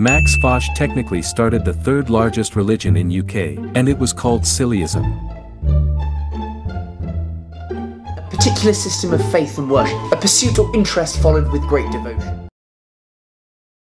Max Fosh technically started the third largest religion in UK, and it was called Sillyism. A particular system of faith and worship, a pursuit or interest followed with great devotion.